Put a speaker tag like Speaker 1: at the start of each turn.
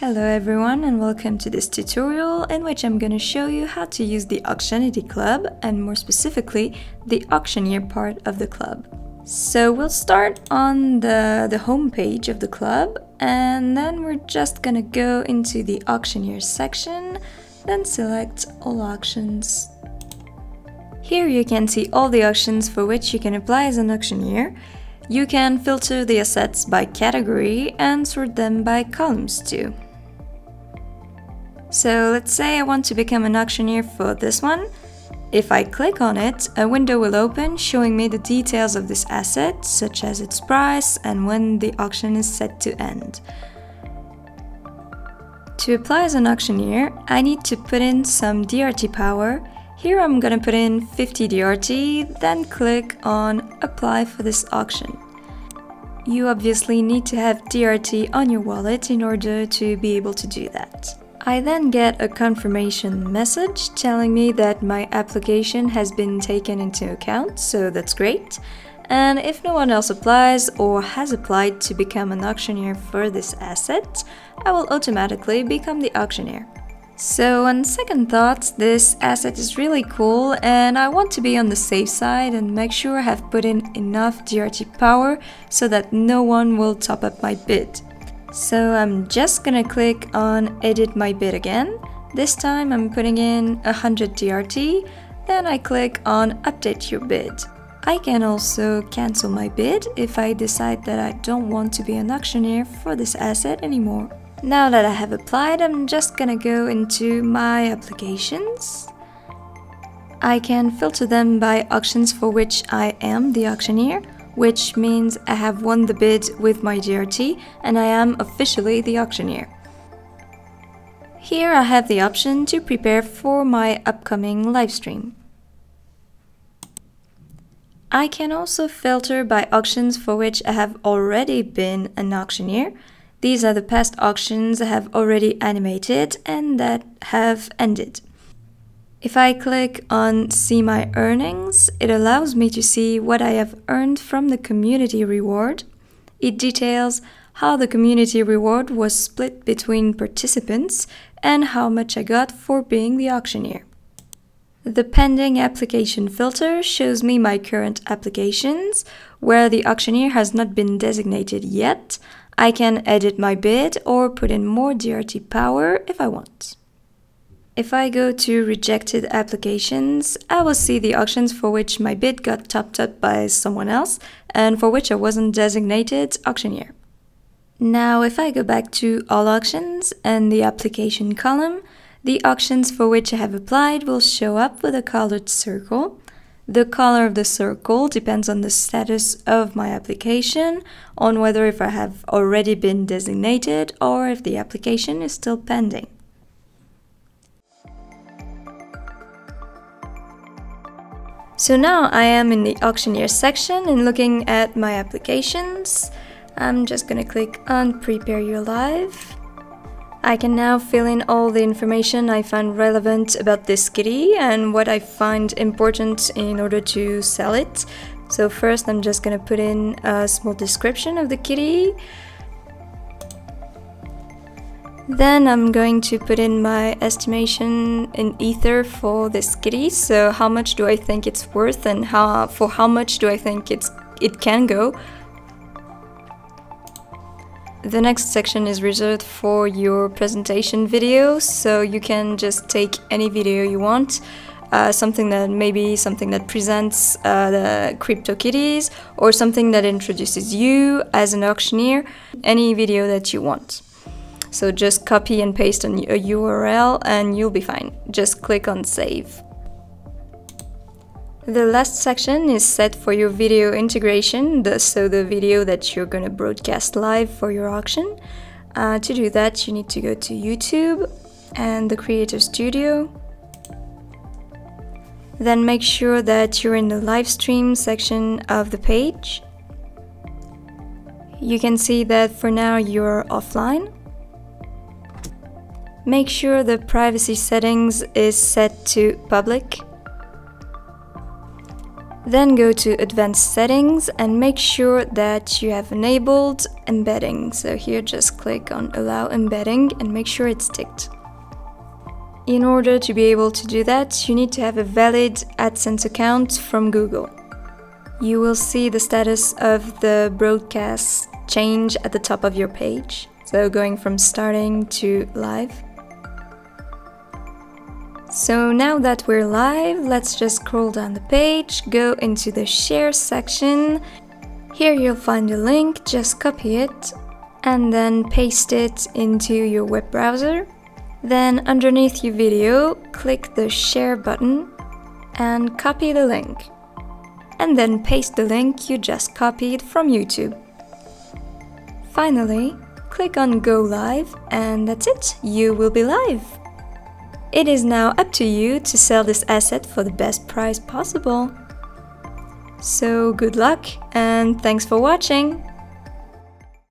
Speaker 1: Hello everyone and welcome to this tutorial in which I'm going to show you how to use the Auctionity Club and more specifically the auctioneer part of the club. So we'll start on the, the home page of the club and then we're just gonna go into the auctioneer section, then select all auctions. Here you can see all the auctions for which you can apply as an auctioneer. You can filter the assets by category and sort them by columns too. So let's say I want to become an auctioneer for this one. If I click on it, a window will open showing me the details of this asset, such as its price and when the auction is set to end. To apply as an auctioneer, I need to put in some DRT power. Here I'm gonna put in 50 DRT, then click on Apply for this auction. You obviously need to have DRT on your wallet in order to be able to do that. I then get a confirmation message telling me that my application has been taken into account, so that's great. And if no one else applies or has applied to become an auctioneer for this asset, I will automatically become the auctioneer. So on second thoughts, this asset is really cool and I want to be on the safe side and make sure I have put in enough DRT power so that no one will top up my bid. So I'm just gonna click on edit my bid again. This time I'm putting in 100 DRT, then I click on update your bid. I can also cancel my bid if I decide that I don't want to be an auctioneer for this asset anymore. Now that I have applied, I'm just gonna go into my applications. I can filter them by auctions for which I am the auctioneer which means I have won the bid with my DRT and I am officially the auctioneer. Here I have the option to prepare for my upcoming livestream. I can also filter by auctions for which I have already been an auctioneer. These are the past auctions I have already animated and that have ended. If I click on See My Earnings, it allows me to see what I have earned from the community reward. It details how the community reward was split between participants and how much I got for being the auctioneer. The pending application filter shows me my current applications. Where the auctioneer has not been designated yet, I can edit my bid or put in more DRT power if I want. If I go to rejected applications, I will see the auctions for which my bid got topped up by someone else and for which I wasn't designated auctioneer. Now, if I go back to all auctions and the application column, the auctions for which I have applied will show up with a colored circle. The color of the circle depends on the status of my application, on whether if I have already been designated or if the application is still pending. So now I am in the auctioneer section and looking at my applications. I'm just gonna click on prepare your live. I can now fill in all the information I find relevant about this kitty and what I find important in order to sell it. So first I'm just gonna put in a small description of the kitty, then I'm going to put in my estimation in Ether for this kitty. So how much do I think it's worth and how for how much do I think it's it can go. The next section is reserved for your presentation video, so you can just take any video you want. Uh, something that maybe something that presents uh, the CryptoKitties or something that introduces you as an auctioneer, any video that you want. So just copy and paste a URL and you'll be fine. Just click on save. The last section is set for your video integration, the, so the video that you're going to broadcast live for your auction. Uh, to do that, you need to go to YouTube and the Creator Studio. Then make sure that you're in the live stream section of the page. You can see that for now you're offline. Make sure the privacy settings is set to public. Then go to advanced settings and make sure that you have enabled embedding. So here just click on allow embedding and make sure it's ticked. In order to be able to do that, you need to have a valid AdSense account from Google. You will see the status of the broadcast change at the top of your page. So going from starting to live. So now that we're live, let's just scroll down the page, go into the share section. Here you'll find a link, just copy it and then paste it into your web browser. Then underneath your video, click the share button and copy the link. And then paste the link you just copied from YouTube. Finally, click on go live and that's it, you will be live. It is now up to you to sell this asset for the best price possible. So good luck and thanks for watching!